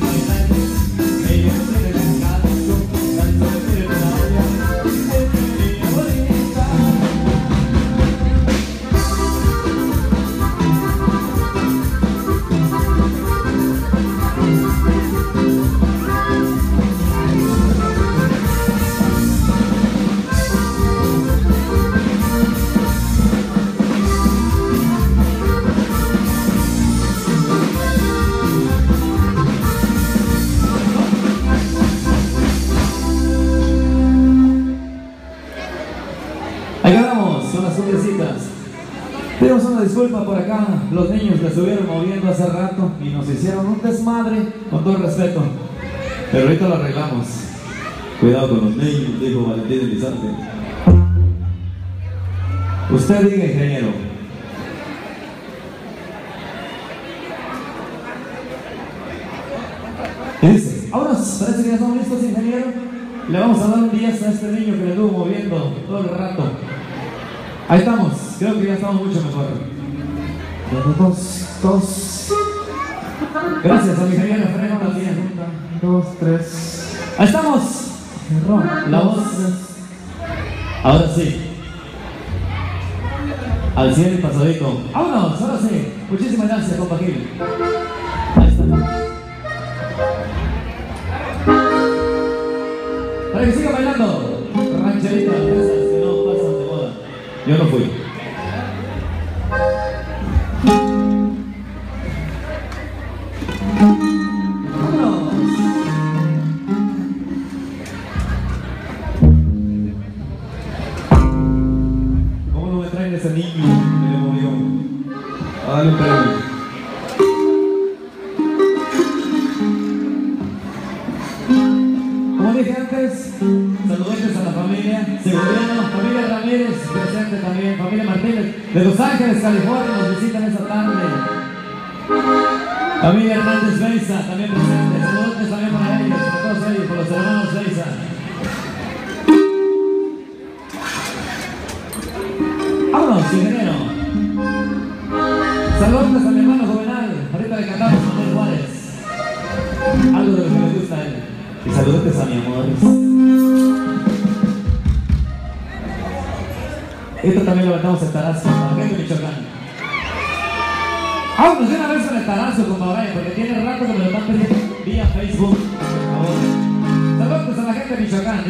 to you. Disculpa por acá, los niños que estuvieron moviendo hace rato y nos hicieron un desmadre, con todo respeto. Pero ahorita lo arreglamos. Cuidado con los niños, dijo Valentín Elizarte. Usted diga, ingeniero. ¿Qué dice? Ahora parece que ya estamos listos, ingeniero. Le vamos a dar un 10 a este niño que le estuvo moviendo todo el rato. Ahí estamos, creo que ya estamos mucho mejor. Dos, dos, Gracias a mi ingeniero Fernando también. dos, tres. Ahí estamos. La voz. Ahora sí. Al cielo y pasadito. ¡Vámonos! Ahora sí. Muchísimas gracias, compa Gil. Ahí está. Para que siga bailando. Rancherita, esas que no pasan de moda. Yo no fui. Me ese niño que le movió? A premio. Como dije antes, saludos a la familia Seguriano, familia Ramírez, presente también, familia Martínez, de Los Ángeles, California, nos visitan esta tarde. Familia Hernández Beisa, también presente, saludos también para Esto también lo cantamos en Tarazo, para gente de Michoacán. Vámonos de una vez en el Tarazo, compadre, porque tiene rato que me lo están pidiendo vía Facebook, por favor. Saludos a la gente de Michoacán,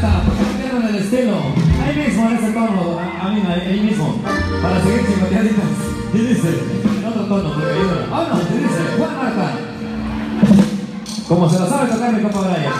porque estilo. Ahí mismo, en ese tono, a, mí, ahí, mismo. Para seguir chingoteaditas. Y dice, en otro tono, porque yo ah, no, y dice, Juan Marta. Como se la sabe tocar mi compa Brian.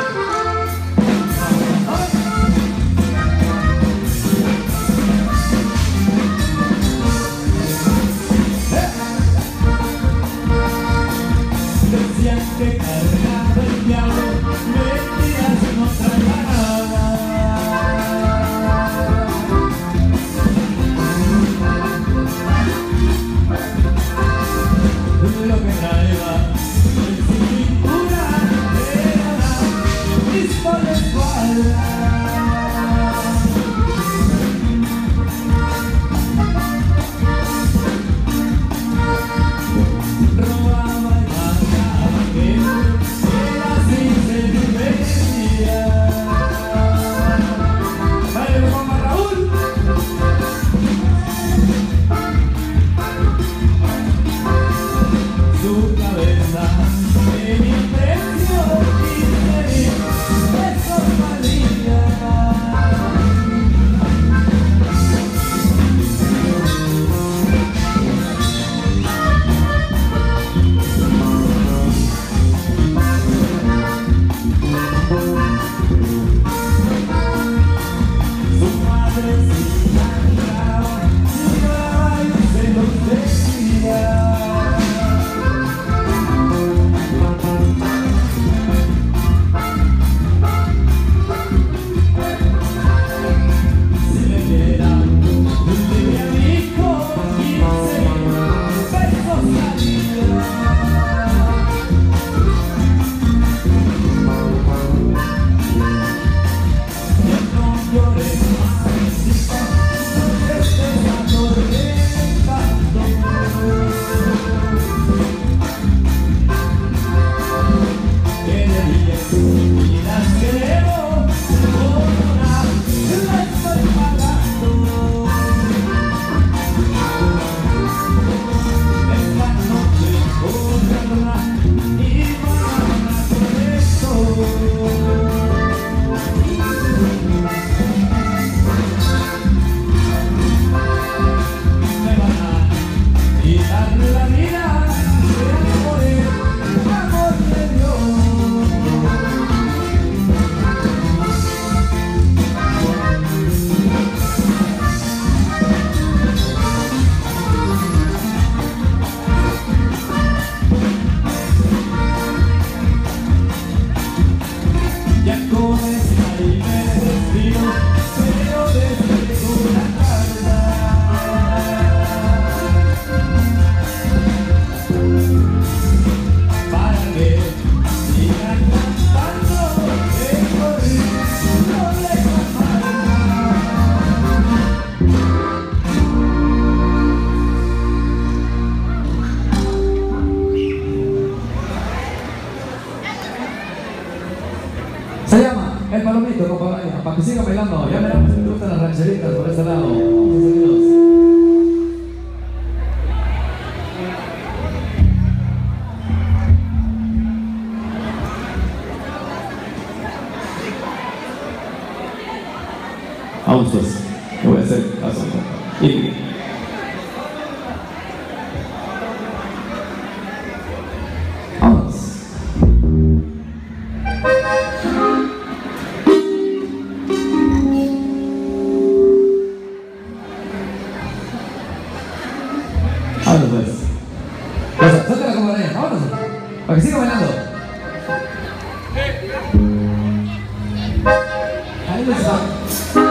Para que siga bailando. Ya veremos si te gustan las rancheritas por este lado. A pues, ¿qué voy a hacer? Caso, Tango. Hey. Hey.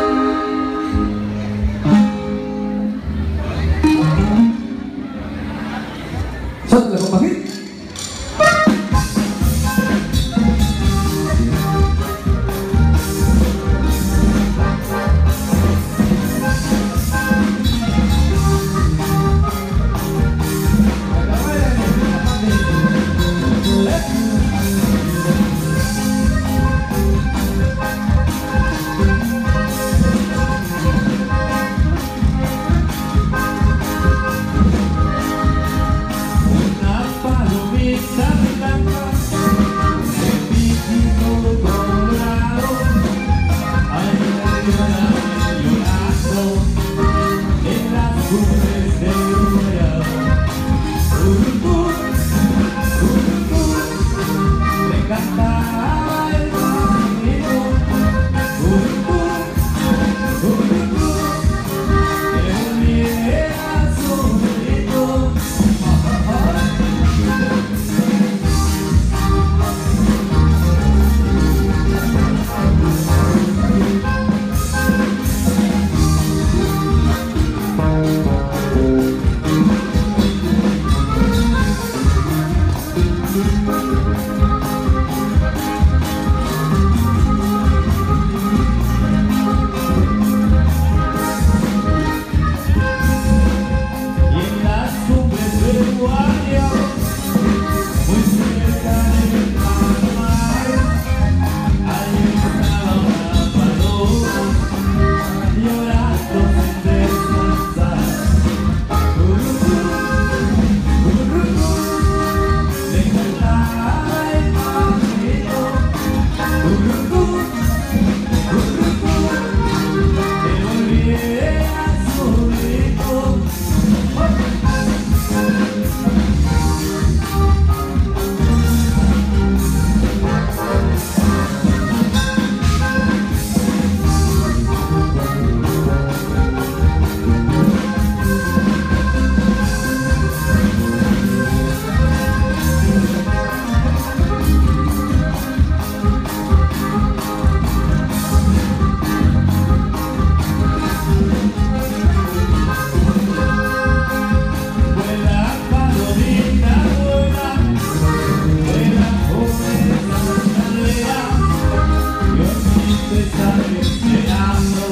pensar que te amo,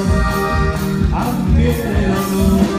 aunque te lo